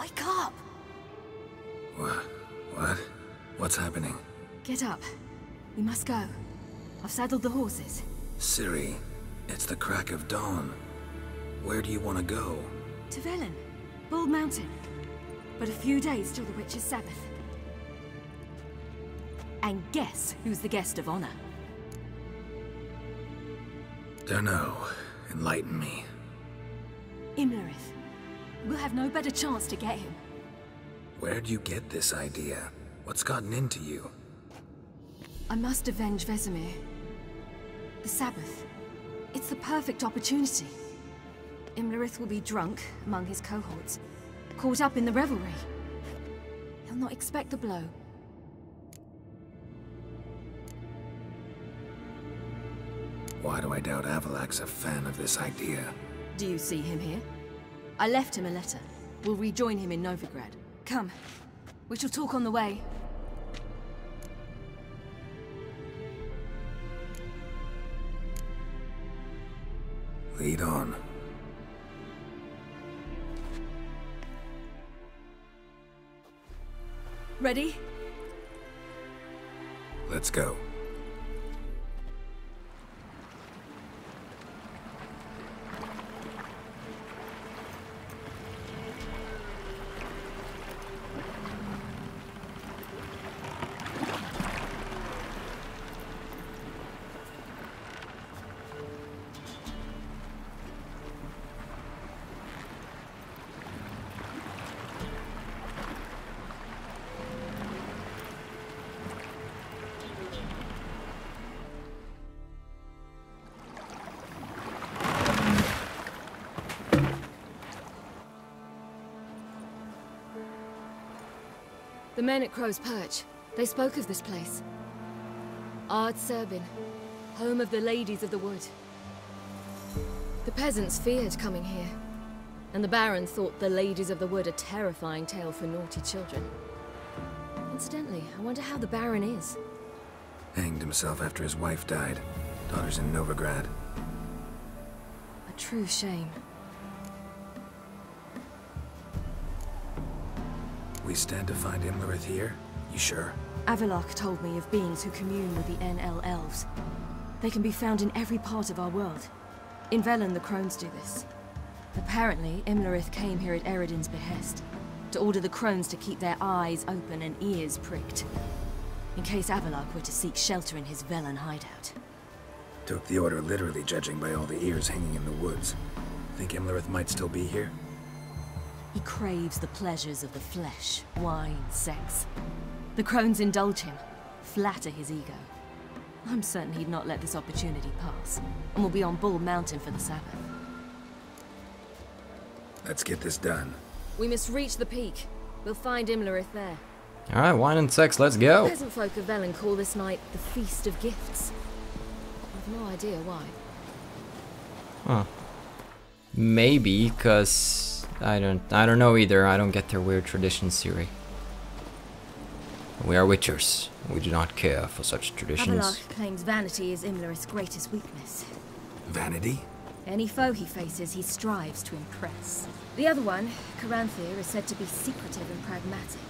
Wake up! What? What? What's happening? Get up. We must go. I've saddled the horses. Ciri, it's the crack of dawn. Where do you want to go? To Velen. Bald Mountain. But a few days till the Witch's Sabbath. And guess who's the guest of honor? Dunno. Enlighten me. Imlerith. We'll have no better chance to get him. Where'd you get this idea? What's gotten into you? I must avenge Vesemir. The Sabbath. It's the perfect opportunity. Imlerith will be drunk among his cohorts, caught up in the revelry. He'll not expect the blow. Why do I doubt Avallac'h's a fan of this idea? Do you see him here? I left him a letter. We'll rejoin him in Novigrad. Come. We shall talk on the way. Lead on. Ready? Let's go. Men at Crow's Perch. They spoke of this place. Ard Serbin, home of the Ladies of the Wood. The peasants feared coming here, and the Baron thought the Ladies of the Wood a terrifying tale for naughty children. Incidentally, I wonder how the Baron is. Hanged himself after his wife died. Daughter's in Novigrad. A true shame. We stand to find Imlerith here? You sure? Avallac'h told me of beings who commune with the Aen Elle Elves. They can be found in every part of our world. In Velen, the Crones do this. Apparently, Imlerith came here at Eredin's behest, to order the Crones to keep their eyes open and ears pricked, in case Avallac'h were to seek shelter in his Velen hideout. Took the order literally judging by all the ears hanging in the woods. Think Imlerith might still be here? He craves the pleasures of the flesh, wine, sex. The crones indulge him, flatter his ego. I'm certain he'd not let this opportunity pass, and will be on Bald Mountain for the Sabbath. Let's get this done. We must reach the peak. We'll find Imlerith there. Alright, wine and sex, let's go. The Peasant folk of Velen call this night the Feast of Gifts. I've no idea why. Huh. Maybe, because I don't I don't know either. I don't get their weird traditions, Ciri. We are witchers. We do not care for such traditions. Avallac'h claims vanity is Imlerith's greatest weakness. Vanity? Any foe he faces, he strives to impress. The other one, Caranthir, is said to be secretive and pragmatic.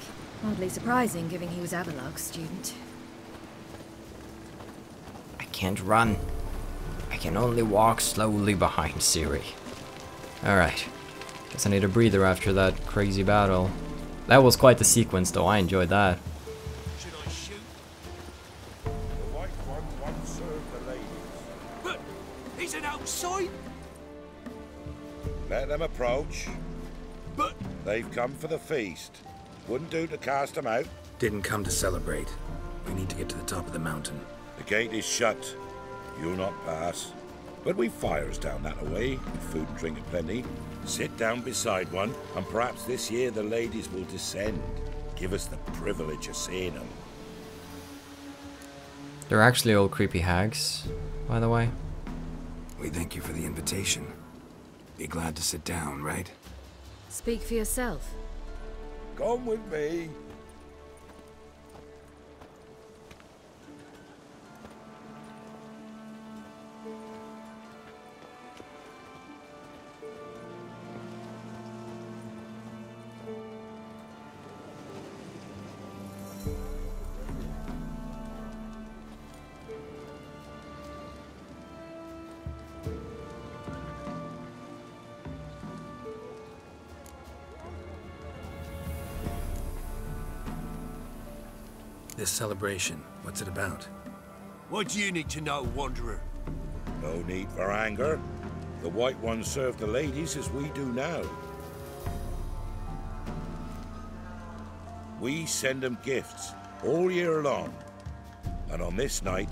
Hardly surprising, given he was Avallac'h's student. I can't run. I can only walk slowly behind Ciri. Alright. Guess I need a breather after that crazy battle. That was quite the sequence though, I enjoyed that. Should I shoot? The white one once the ladies. But he's an outside. Let them approach. But They've come for the feast. Wouldn't do to cast them out. Didn't come to celebrate. We need to get to the top of the mountain. The gate is shut. You'll not pass. But we've fires down that away, with food and drink aplenty. Sit down beside one, and perhaps this year the ladies will descend. Give us the privilege of seeing them. They're actually all creepy hags, by the way. We thank you for the invitation. Be glad to sit down, right? Speak for yourself. Come with me. This celebration, what's it about? What do you need to know, Wanderer? No need for anger. The White Ones serve the ladies as we do now. We send them gifts all year long. And on this night,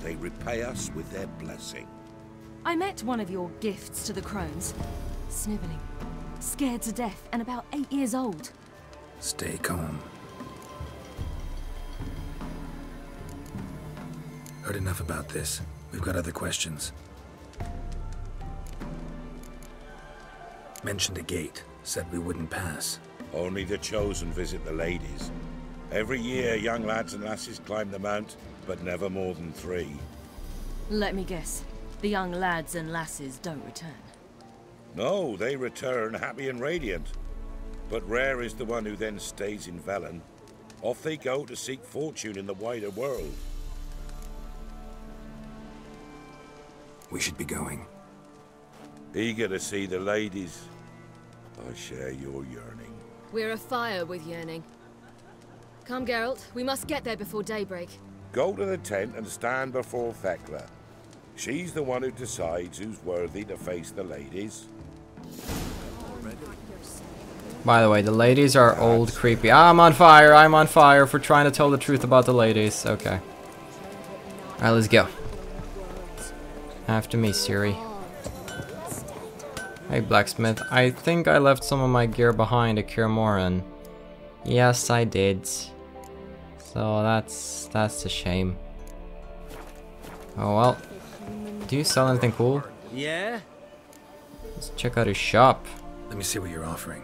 they repay us with their blessing. I met one of your gifts to the crones. Sniveling. Scared to death and about eight years old. Stay calm. Heard enough about this. We've got other questions. Mentioned a gate. Said we wouldn't pass. Only the chosen visit the ladies. Every year, young lads and lasses climb the mount, but never more than three. Let me guess. The young lads and lasses don't return. No, they return happy and radiant. But rare is the one who then stays in Velen. Off they go to seek fortune in the wider world. We should be going. Eager to see the ladies. I share your yearning. We're afire with yearning. Come, Geralt. We must get there before daybreak. Go to the tent and stand before Thekla. She's the one who decides who's worthy to face the ladies. By the way, the ladies are old, creepy. I'm on fire, I'm on fire for trying to tell the truth about the ladies. Okay. Alright, let's go. After me, Ciri. Hey, blacksmith. I think I left some of my gear behind at Kaer Morhen. Yes, I did. So that's that's a shame. Oh well. Do you sell anything cool? Yeah? Let's check out his shop. Let me see what you're offering.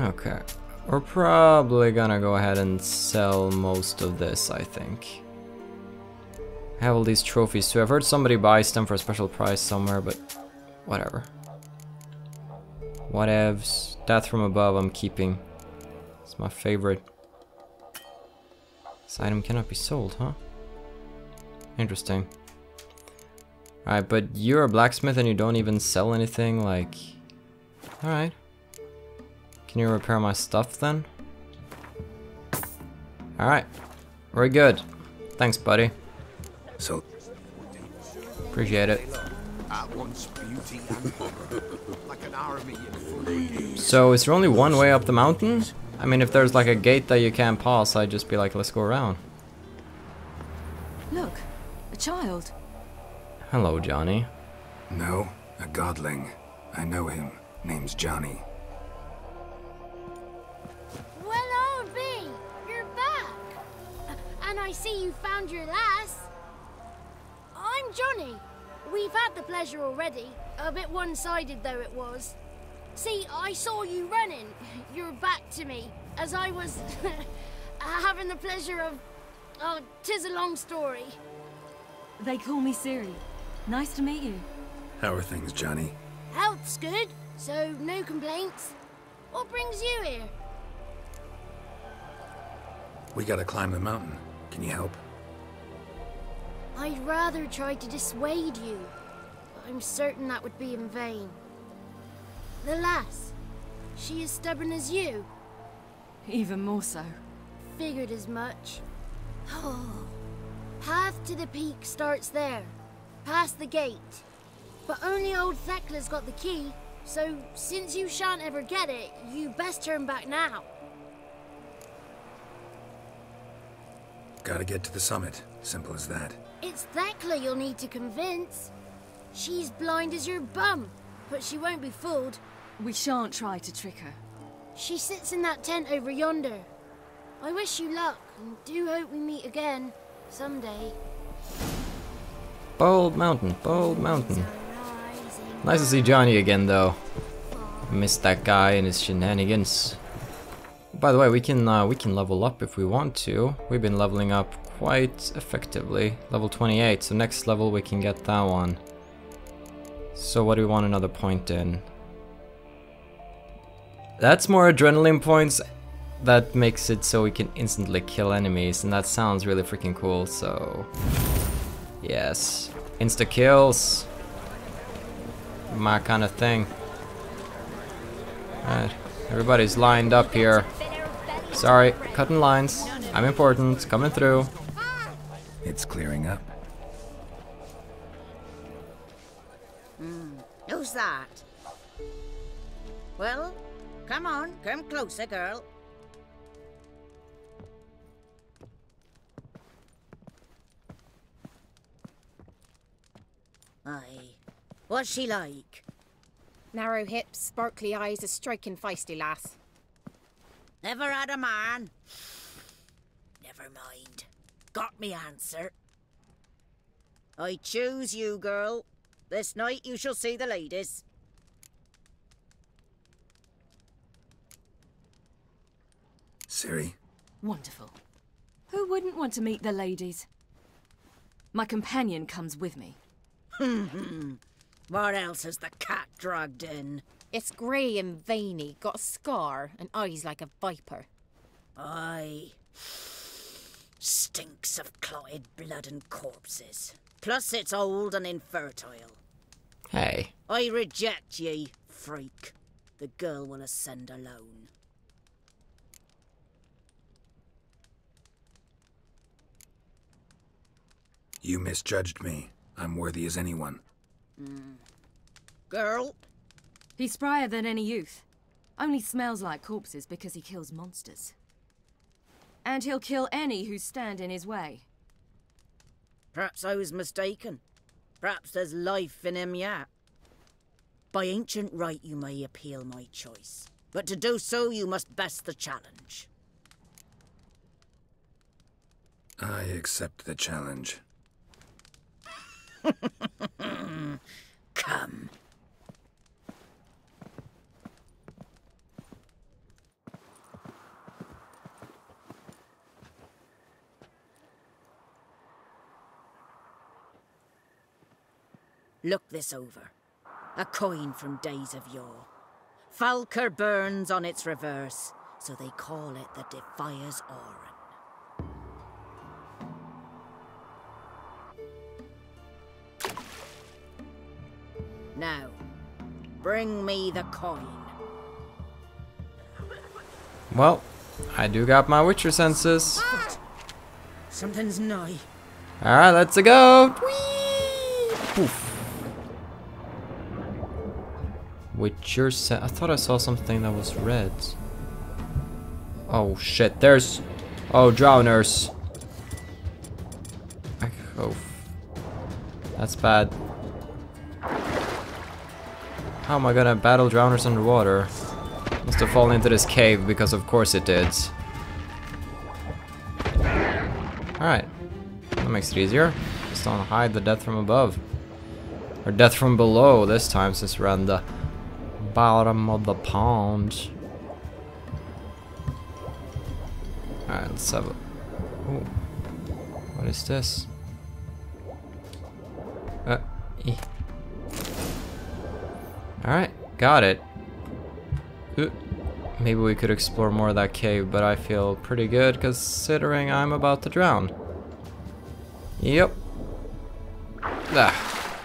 Okay. We're probably gonna go ahead and sell most of this, I think. Have all these trophies too. I've heard somebody buys them for a special price somewhere, but whatever. Whatevs. Death from above I'm keeping. It's my favorite. This item cannot be sold, huh? Interesting. Alright, but you're a blacksmith and you don't even sell anything, like... Alright. Can you repair my stuff then? Alright. Very good. Thanks, buddy. So, Appreciate it. At once beauty and horror. like an army in full So, is there only one way up the mountain? I mean, if there's like a gate that you can't pass, I'd just be like, let's go around. Look, a child. Hello, Johnny. no, a godling. I know him. Name's Johnny. Well, old B, you're back. And I see you found your lass. I'm Johnny. We've had the pleasure already. A bit one-sided though it was. See, I saw you running. Your back to me as I was having the pleasure of. Oh, tis a long story. They call me Ciri. Nice to meet you. How are things, Johnny? Health's good, so no complaints. What brings you here? We gotta climb the mountain. Can you help? I'd rather try to dissuade you, but I'm certain that would be in vain. The lass, she is stubborn as you. Even more so. Figured as much. Oh. Path to the peak starts there, past the gate. But only old Thekla's got the key, so since you shan't ever get it, you best turn back now. Gotta get to the summit. Simple as that. It's Thekla you'll need to convince. She's blind as your bum, but she won't be fooled. We shan't try to trick her. She sits in that tent over yonder. I wish you luck, and do hope we meet again, someday. Bald Mountain, Bald Mountain. Nice to see Johnny again, though. Missed that guy and his shenanigans. By the way, we can uh, we can level up if we want to. We've been leveling up quite effectively. Level 28, so next level we can get that one. So what do we want another point in? That's more adrenaline points. That makes it so we can instantly kill enemies, and that sounds really freaking cool, so... Yes. Insta kills. My kind of thing. Alright, everybody's lined up here. Sorry, cutting lines. I'm important. Coming through. It's clearing up. Hmm, who's that? Well, come on, come closer, girl. Aye. What's she like? Narrow hips, sparkly eyes, a striking feisty lass. Never had a man? Never mind. Got me answer. I choose you, girl. This night you shall see the ladies. Ciri, Wonderful. Who wouldn't want to meet the ladies? My companion comes with me. What else has the cat dragged in? It's grey and veiny, got a scar, and eyes like a viper. Aye. Stinks of clotted blood and corpses. Plus it's old and infertile. Hey. I reject ye, freak. The girl will ascend alone. you misjudged me. I'm worthy as anyone. Hmm. Girl, He's sprier than any youth. Only smells like corpses because he kills monsters. And he'll kill any who stand in his way. perhaps I was mistaken. Perhaps there's life in him yet. By ancient right, you may appeal my choice. But to do so, you must best the challenge. I accept the challenge. Come. Look this over. A coin from days of yore. Falka burns on its reverse, so they call it the Defier's Oren. Now, bring me the coin. Well, I do got my Witcher senses. Ah! Something's nigh. Alright, let's go. Whee! Witcher sen- I thought I saw something that was red. Oh shit, there's... Oh, drowners. I- Oh. That's bad. How am I gonna battle drowners underwater? Must have fallen into this cave because of course it did. Alright. That makes it easier. Just don't hide the death from above. Or death from below this time since we're on the bottom of the pond. Alright, let's have a... What is this? Uh, eh. Alright, got it. Ooh. Maybe we could explore more of that cave, but I feel pretty good considering I'm about to drown. Yep. Ah.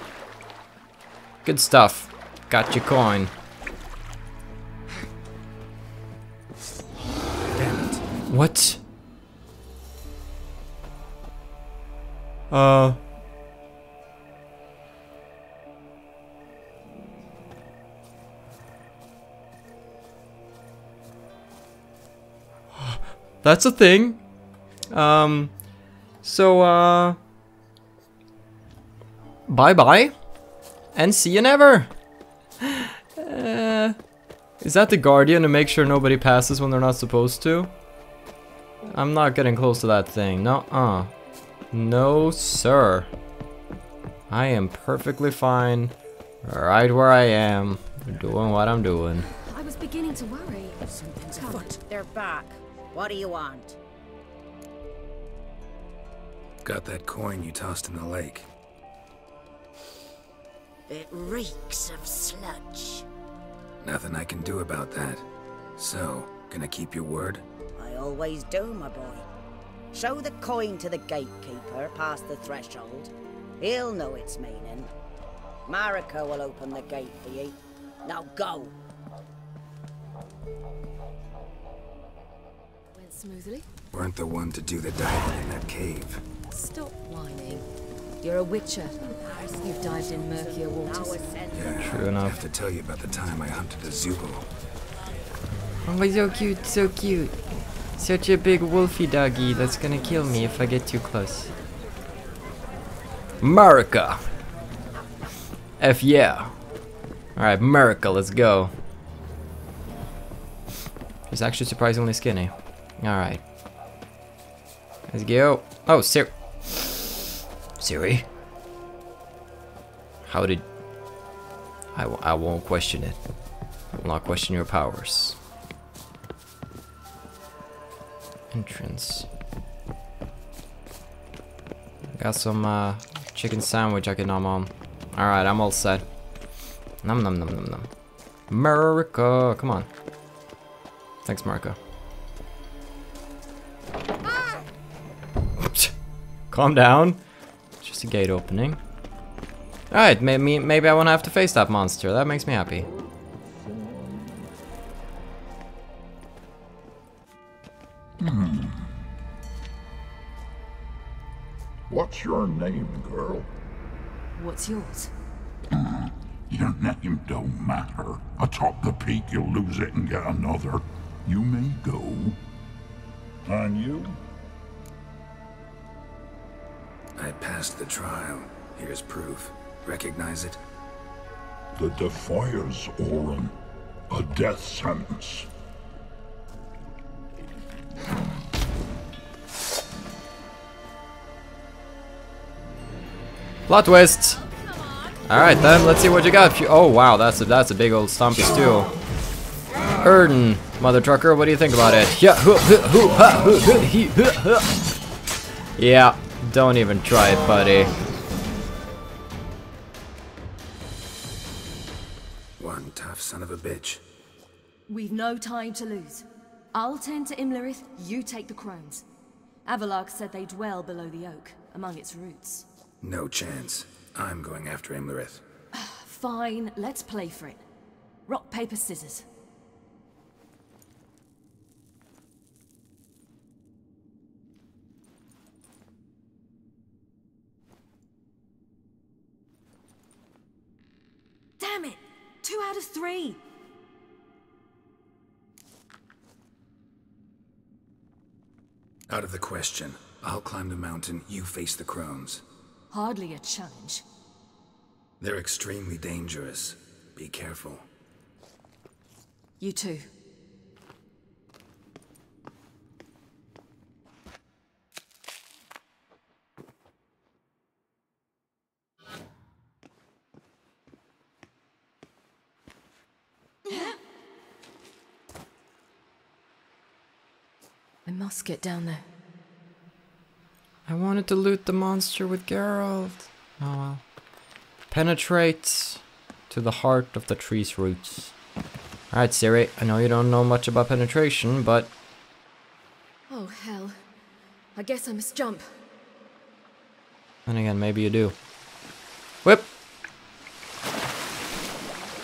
Good stuff. Got your coin. What? Uh. That's a thing. Um. So, uh. Bye bye. And see you never. Uh, is that the guardian to make sure nobody passes when they're not supposed to? I'm not getting close to that thing. No, uh. No, sir. I am perfectly fine. Right where I am. Doing what I'm doing. I was beginning to worry. Something's afoot. They're back. What do you want? Got that coin you tossed in the lake. It reeks of sludge. Nothing I can do about that. So, gonna keep your word? I always do, my boy. Show the coin to the gatekeeper past the threshold. He'll know its meaning. Marika will open the gate for ye. Now go. Went smoothly. Weren't the one to do the diving in that cave. Stop whining. You're a witcher. You've dived in murkier waters. Yeah, True enough. I have to tell you about the time I hunted a Zubul. Oh, so cute, so cute. Such a big wolfy doggy that's gonna kill me if I get too close. America! F yeah. Alright, America, let's go. He's actually surprisingly skinny. Alright. Let's go. Oh, Ciri. Ciri? How did... I, w I won't question it. I will not question your powers. Entrance. Got some uh, chicken sandwich I can nom on. Alright, I'm all set. Num num num num num. America, come on. Thanks, Marco. Calm down. Just a gate opening. Alright, maybe, maybe I won't have to face that monster. That makes me happy. What's yours? Uh, your name don't matter. Atop the peak, you'll lose it and get another. You may go. And you? I passed the trial. Here's proof. Recognize it? The Defiers, Oren. A death sentence. Plot twist! Alright then, let's see what you got. Oh wow, that's a that's a big old stumpy stew. Erden, mother trucker, what do you think about it? Yeah, don't even try it, buddy. One tough son of a bitch. We've no time to lose. I'll tend to Imlerith, you take the crones. Avallac'h said they dwell below the oak, among its roots. No chance. I'm going after Imlerith. Fine, let's play for it. Rock, paper, scissors. Damn it! Two out of three! Out of the question. I'll climb the mountain, you face the crones. Hardly a challenge. They're extremely dangerous. Be careful. You too. I must get down there. I wanted to loot the monster with Geralt. Oh well. Penetrate to the heart of the tree's roots. Alright, Ciri, I know you don't know much about penetration, but Oh, hell. I guess I must jump. And again, maybe you do. Whip!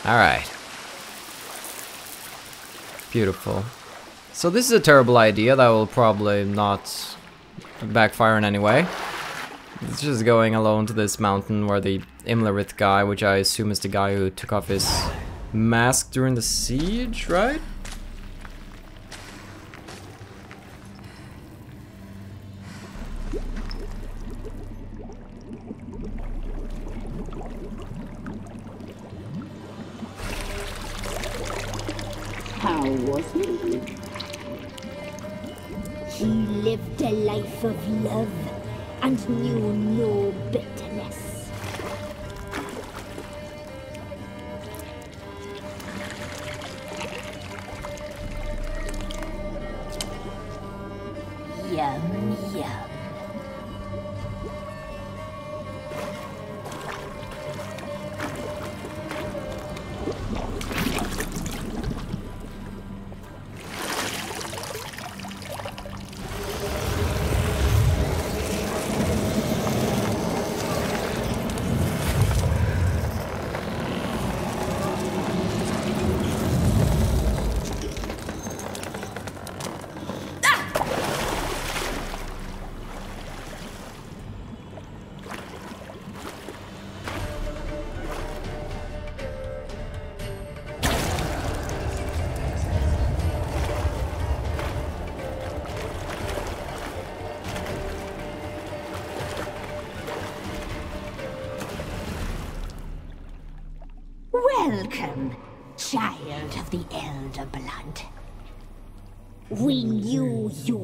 Alright. Beautiful. So this is a terrible idea that will probably not backfire in any way. It's just going alone to this mountain where the Imlerith guy, which I assume is the guy who took off his mask during the siege, right? Lived a life of love and knew no bitterness.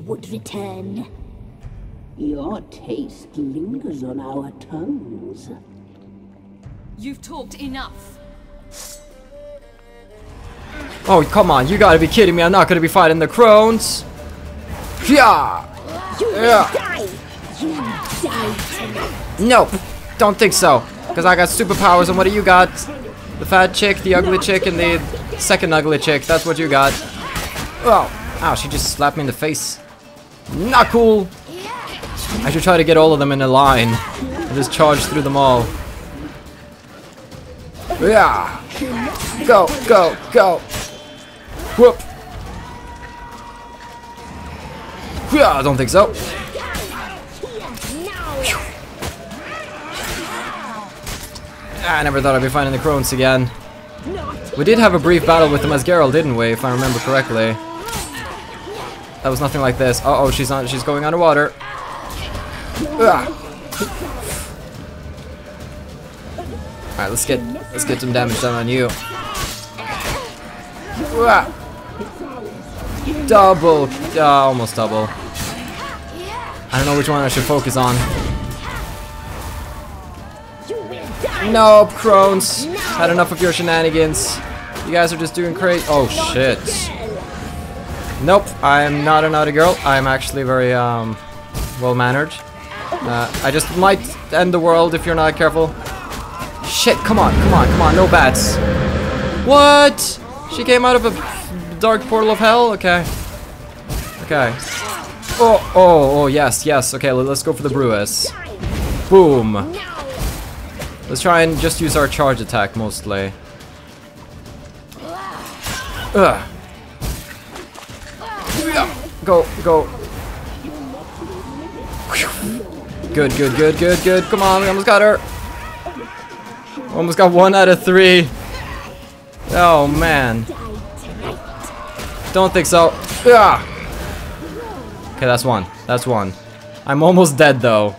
Would return. Your taste lingers on our tongues. You've talked enough. Oh, come on, you gotta be kidding me. I'm not gonna be fighting the crones. Yeah. You will Yeah. die. You die tonight. Nope. Don't think so. Because I got superpowers, and what do you got? The fat chick, the ugly chick, and the second ugly chick. That's what you got. Oh. Ow, she just slapped me in the face. Not cool. I should try to get all of them in a line. And just charge through them all. Yeah. Go, go, go. Whoop. Yeah, I don't think so. I never thought I'd be finding the Crones again. We did have a brief battle with them as Geralt, didn't we, if I remember correctly? That was nothing like this. Uh oh, she's on she's going underwater. Ugh. Alright, let's get let's get some damage done on you. Ugh. Double uh, almost double. I don't know which one I should focus on. Nope, Crones. Had enough of your shenanigans. You guys are just doing crazy. Oh shit. Nope, I'm not a naughty girl. I'm actually very um well mannered. Uh, I just might end the world if you're not careful. Shit, come on, come on, come on, no bats. What? She came out of a dark portal of hell? Okay. Okay. Oh, oh, oh, yes, yes. Okay, let- let's go for the Brewess. Boom. Let's try and just use our charge attack mostly. Ugh. Go, go. Good, good, good, good, good. Come on, we almost got her. Almost got one out of three. Oh, man. Don't think so. Yeah. Okay, that's one. That's one. I'm almost dead, though.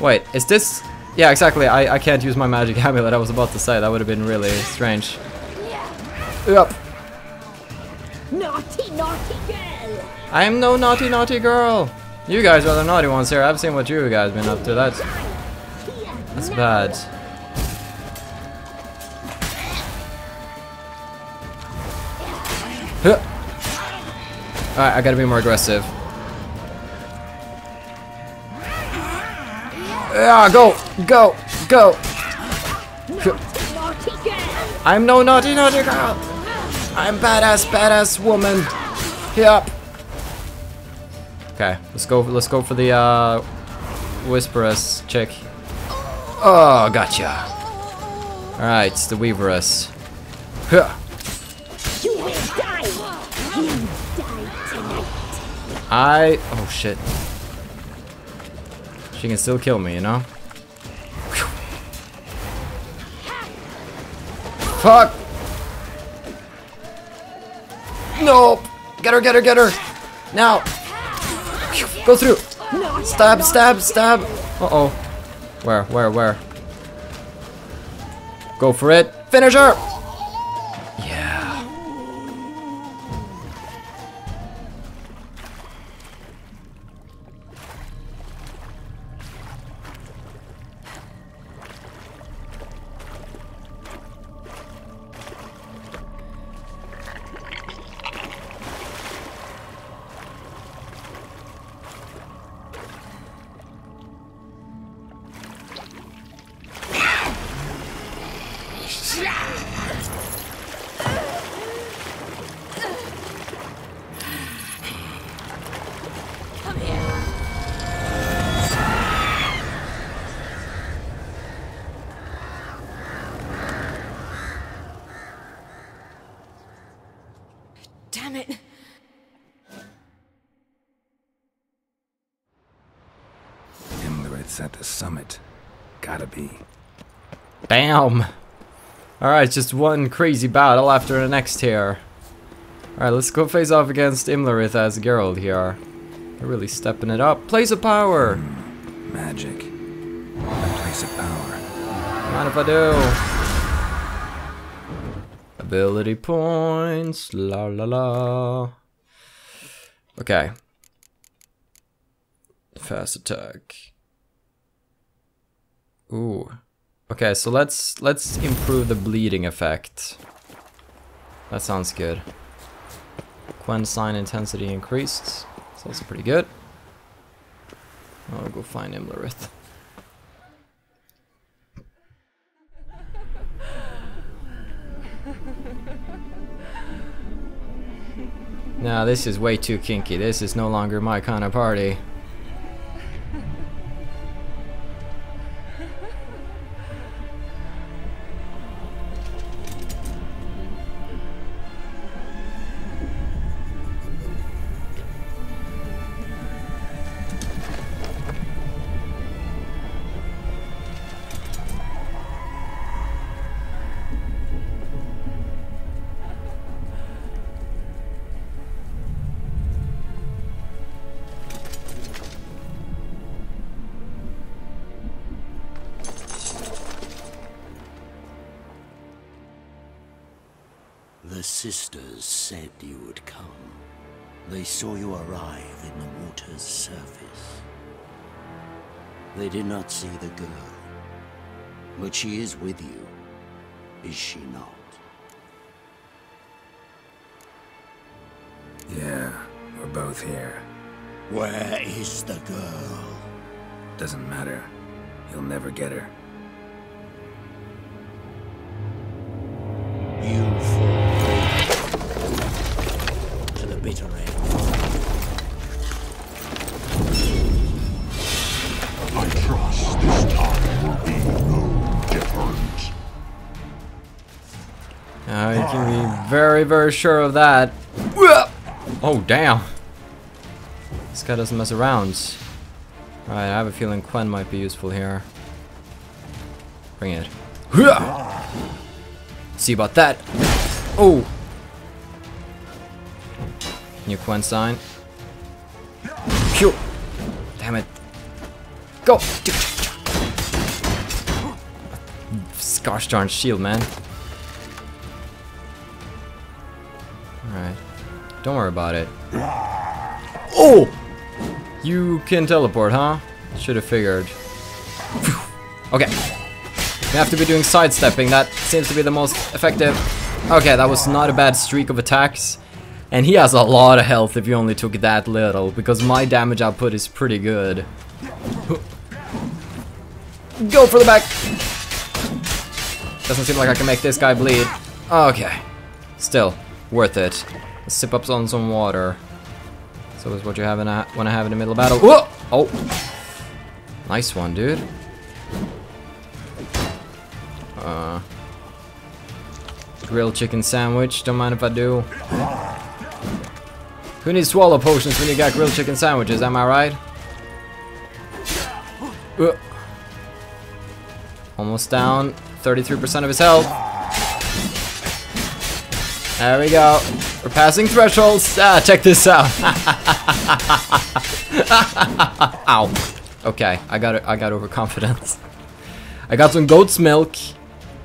Wait, is this... Yeah, exactly. I, I can't use my magic amulet. I was about to say. That would have been really strange. Yep. Naughty, naughty girl. I'm no naughty, naughty girl. You guys are the naughty ones here. I've seen what you guys been up to. That's... That's bad. Alright, I gotta be more aggressive. Yeah, go, go, go. Naughty girl. I'm no naughty, naughty girl. I'm badass, badass woman. Yep. Okay, let's go. Let's go for the uh, whisperess chick. Oh, gotcha. All right, it's the weaveress. Huh. You will die. You die tonight. I. Oh shit. She can still kill me, you know. Fuck. Nope. Get her, get her, get her. Now. Go through. Stab, stab, stab. Uh-oh. Where, where, where? Go for it. Finish her. Imlerith's at the summit. Gotta be. Bam! Alright, just one crazy battle after the next here. Alright, let's go face off against Imlerith as Geralt here. They're really stepping it up. Place of power! Hmm, magic. A place of power. Mind if I do? Ability points. La la la. Okay. Fast attack. Ooh. Okay, so let's let's improve the bleeding effect. That sounds good. Quen sign intensity increased. It's also pretty good. I'll go find Imlerith. Now this is way too kinky. This is no longer my kind of party. The sisters said you would come. They saw you arrive in the water's surface. They did not see the girl. But she is with you, is she not? Yeah, we're both here. Where is the girl? Doesn't matter. You'll never get her. Very, sure of that. Oh, damn. This guy doesn't mess around. Alright, I have a feeling Quen might be useful here. Bring it. See about that. Oh! New Quen sign. Phew! Damn it. Go! Gosh darn shield, man. Don't worry about it. Oh! You can teleport, huh? Should have figured. Okay. We have to be doing sidestepping. That seems to be the most effective. Okay, that was not a bad streak of attacks. And he has a lot of health if you only took that little, because my damage output is pretty good. Go for the back! Doesn't seem like I can make this guy bleed. Okay. Still, worth it. Sip up on some water. So is what you have in a, when I have in the middle of battle. Whoa! Oh! Nice one, dude. Uh, grilled chicken sandwich. Don't mind if I do. Who needs swallow potions when you got grilled chicken sandwiches? Am I right? Uh. Almost down. 33% of his health. There we go. We're passing thresholds. Ah, check this out. Ow. Okay, I got I got overconfidence. I got some goat's milk,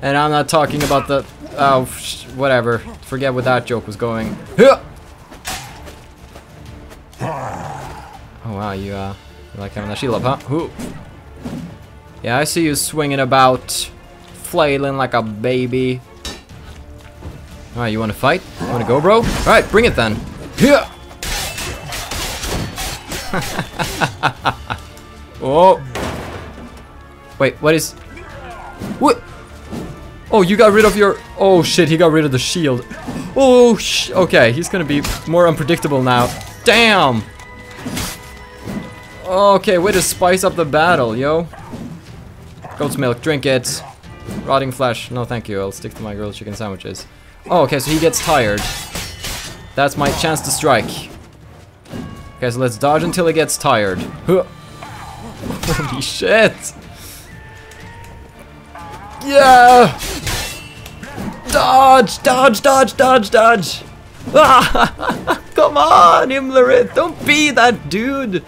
and I'm not talking about the oh whatever. Forget what that joke was going. Oh wow, you uh, you like having that shield up, huh? Ooh. Yeah, I see you swinging about, flailing like a baby. Alright, you wanna fight? You wanna go, bro? Alright, bring it then. Yeah. oh. Wait, what is... What? Oh, you got rid of your... Oh, shit, he got rid of the shield. Oh, sh... Okay, he's gonna be more unpredictable now. Damn! Okay, way to spice up the battle, yo. Goat's milk, drink it. Rotting flesh, no thank you, I'll stick to my grilled chicken sandwiches. Oh, okay, so he gets tired. That's my chance to strike. Okay, so let's dodge until he gets tired. Holy shit! Yeah! Dodge! Dodge! Dodge! Dodge! Dodge! Ah! Come on, Imlerith! Don't be that dude!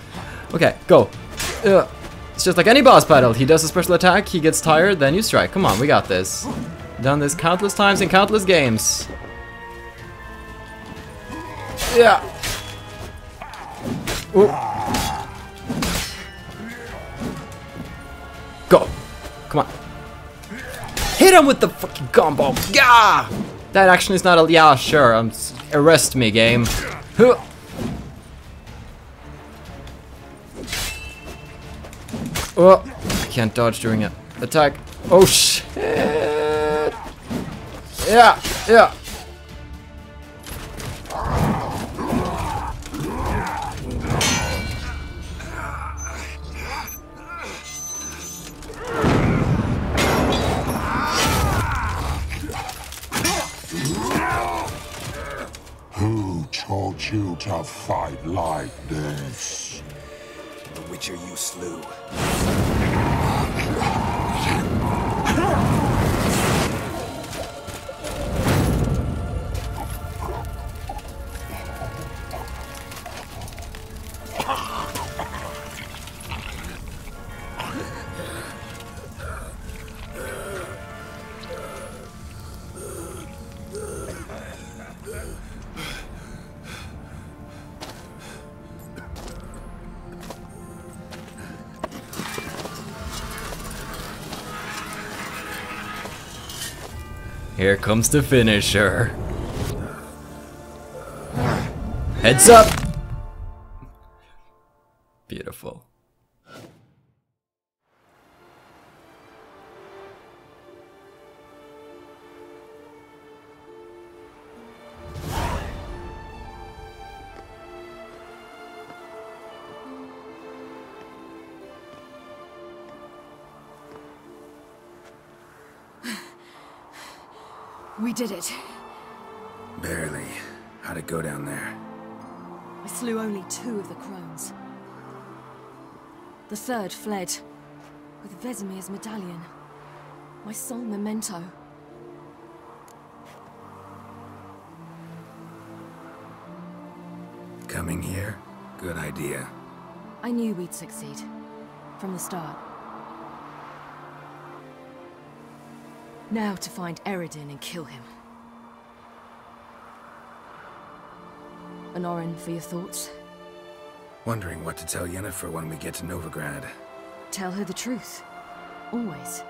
Okay, go. Uh, it's just like any boss battle. He does a special attack, he gets tired, then you strike. Come on, we got this. Done this countless times in countless games. Yeah. Ooh. Go. Come on. Hit him with the fucking combo. Yeah. That action is not a yeah. Sure. Um. Arrest me, game. Huh. Oh, I can't dodge during it. Attack. Oh shit. Yeah, yeah. Who taught you to fight like this? The Witcher you slew. Here comes the finisher. Heads up! Did it. Barely. How'd it go down there? I slew only two of the crones. The third fled, with Vesemir's medallion. My sole memento. Coming here? Good idea. I knew we'd succeed. From the start. Now to find Eredin and kill him. Honorin, for your thoughts? Wondering what to tell Yennefer when we get to Novigrad. Tell her the truth. Always.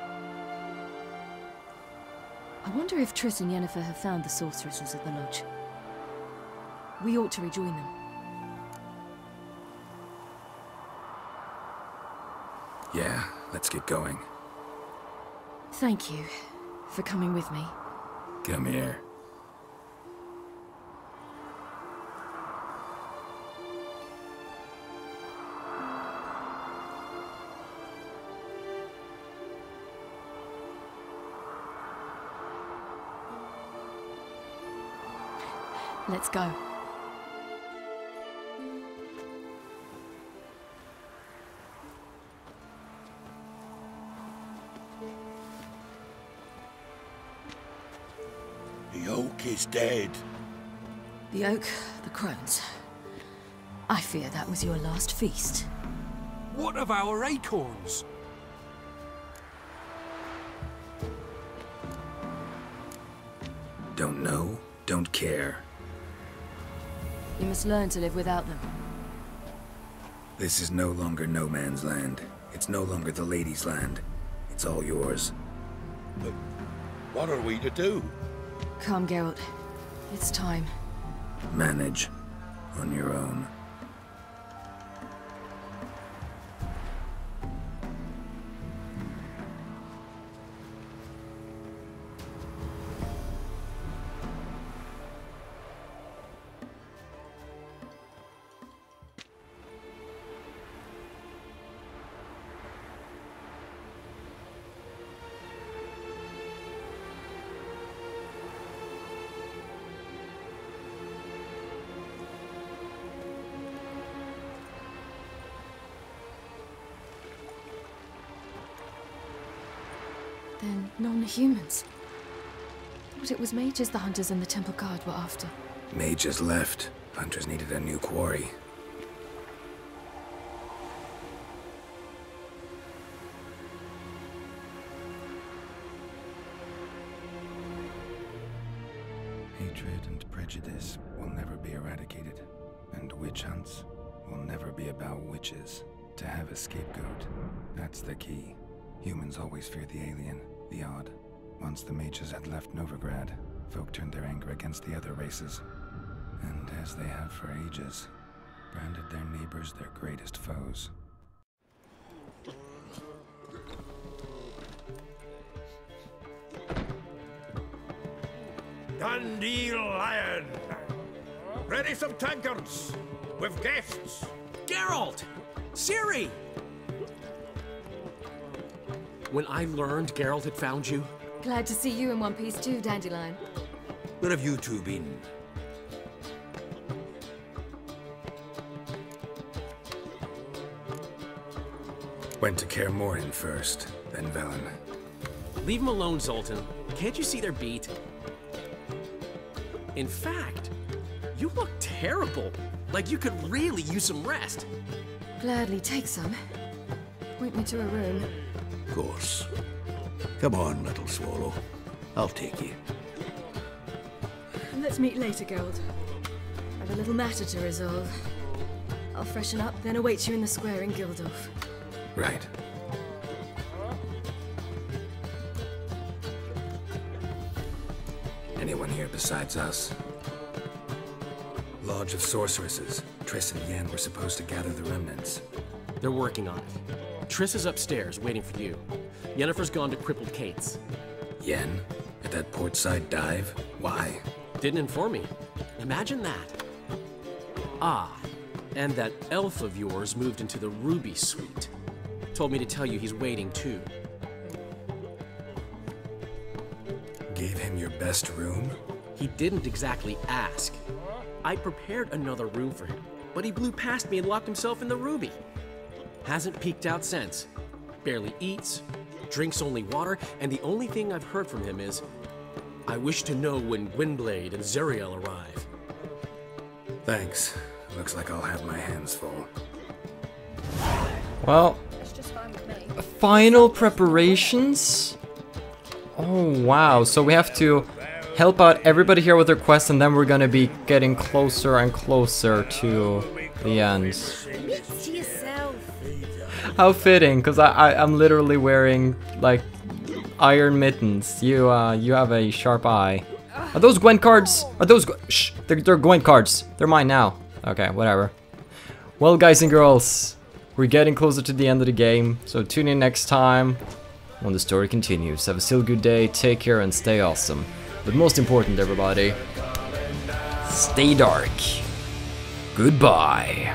I wonder if Triss and Yennefer have found the sorceresses at the lodge. We ought to rejoin them. Yeah, let's get going. Thank you for coming with me. Come here. Let's go. Is dead. The oak, the crones. I fear that was your last feast. What of our acorns? Don't know, don't care. You must learn to live without them. This is no longer no man's land. It's no longer the lady's land. It's all yours. But what are we to do? Come, Geralt. It's time. Manage. On your own. Then non-humans. Thought it was mages the hunters and the temple guard were after. Mages left. Hunters needed a new quarry. Hatred and prejudice will never be eradicated, and witch hunts will never be about witches. To have a scapegoat, that's the key. Humans always fear the alien, the odd. Once the mages had left Novigrad, folk turned their anger against the other races. And as they have for ages, branded their neighbors their greatest foes. Dandelion! Ready some tankards! With guests! Geralt! Ciri! When I learned Geralt had found you, Glad to see you in one piece too, Dandelion. Where have you two been? Went to Kaer Morhen first, then Velen. leave them alone, Zoltan. Can't you see they're beat? In fact, you look terrible. Like you could really use some rest. Gladly take some. Point me to a room. Of course. Come on, little swallow. I'll take you. Let's meet later, Geralt. I've a little matter to resolve. I'll freshen up, then await you in the square in Gildorf. Right. Anyone here besides us? Lodge of Sorceresses. Triss and Yen were supposed to gather the remnants. They're working on it. Triss is upstairs, waiting for you. Yennefer's gone to Crippled Kate's. Yen? At that portside dive? Why? Didn't inform me. Imagine that. Ah, and that elf of yours moved into the Ruby Suite. Told me to tell you he's waiting too. Gave him your best room? He didn't exactly ask. I prepared another room for him, but he blew past me and locked himself in the Ruby. Hasn't peeked out since. Barely eats, drinks only water, and the only thing I've heard from him is, I wish to know when Gwynbleidd and Zireael arrive. Thanks. Looks like I'll have my hands full. Well, final preparations? Oh wow, so we have to help out everybody here with their quest and then we're gonna be getting closer and closer to the end. How fitting, because I, I, I'm literally wearing, like, iron mittens. You, uh, you have a sharp eye. Are those Gwent cards? Are those, shh, they're, they're Gwent cards. They're mine now. Okay, whatever. Well, guys and girls, we're getting closer to the end of the game, so tune in next time when the story continues. Have a still good day, take care, and stay awesome. But most important, everybody, stay dark. Goodbye.